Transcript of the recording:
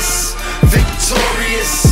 victorious.